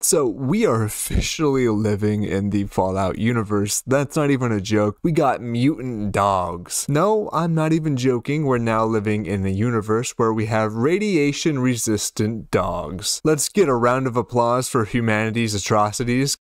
So, we are officially living in the Fallout universe. That's not even a joke. We got mutant dogs. No, I'm not even joking. We're now living in a universe where we have radiation resistant dogs. Let's get a round of applause for humanity's atrocities.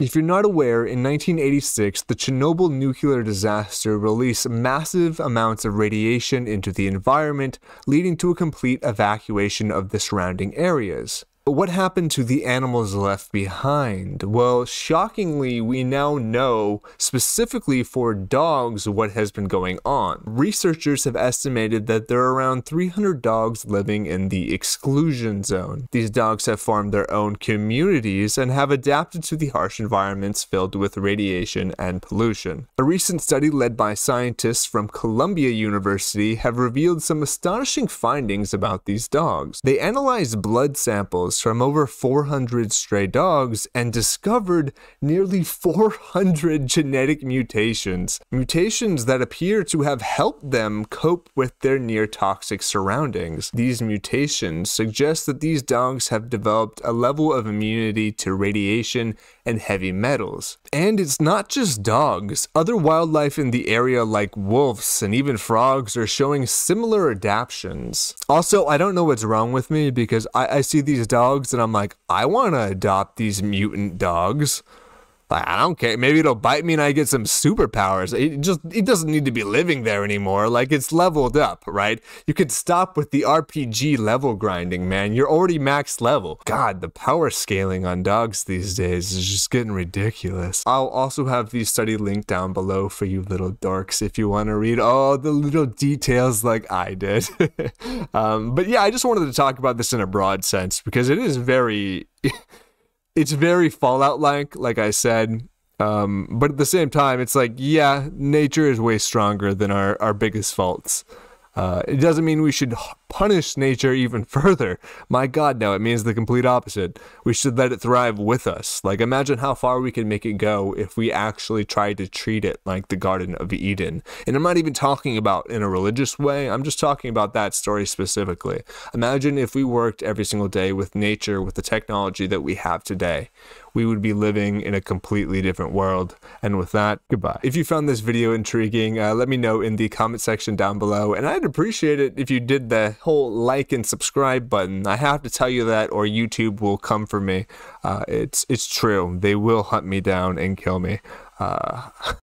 If you're not aware, in 1986, the Chernobyl nuclear disaster released massive amounts of radiation into the environment, leading to a complete evacuation of the surrounding areas. What happened to the animals left behind? Well, shockingly, we now know specifically for dogs what has been going on. Researchers have estimated that there are around 300 dogs living in the exclusion zone. These dogs have formed their own communities and have adapted to the harsh environments filled with radiation and pollution. A recent study led by scientists from Columbia University have revealed some astonishing findings about these dogs. They analyzed blood samples from over 400 stray dogs and discovered nearly 400 genetic mutations. Mutations that appear to have helped them cope with their near toxic surroundings. These mutations suggest that these dogs have developed a level of immunity to radiation and heavy metals. And it's not just dogs. Other wildlife in the area, like wolves and even frogs, are showing similar adaptations. Also, I don't know what's wrong with me because I, I see these dogs and I'm like, I want to adopt these mutant dogs. I don't care. Maybe it'll bite me and I get some superpowers. It just it doesn't need to be living there anymore. Like it's leveled up, right? You could stop with the RPG level grinding, man. You're already max level. God, the power scaling on dogs these days is just getting ridiculous. I'll also have the study link down below for you little dorks if you want to read all the little details like I did. um, but yeah, I just wanted to talk about this in a broad sense because it is very it's very Fallout like, like I said. Um, but at the same time, it's like, yeah, nature is way stronger than our, our biggest faults. Uh, it doesn't mean we should punish nature even further. My God, no, it means the complete opposite. We should let it thrive with us. Like, imagine how far we can make it go if we actually tried to treat it like the Garden of Eden. And I'm not even talking about in a religious way, I'm just talking about that story specifically. Imagine if we worked every single day with nature with the technology that we have today we would be living in a completely different world. And with that, goodbye. If you found this video intriguing, uh, let me know in the comment section down below. And I'd appreciate it if you did the whole like and subscribe button. I have to tell you that, or YouTube will come for me. Uh, it's it's true. They will hunt me down and kill me. Uh,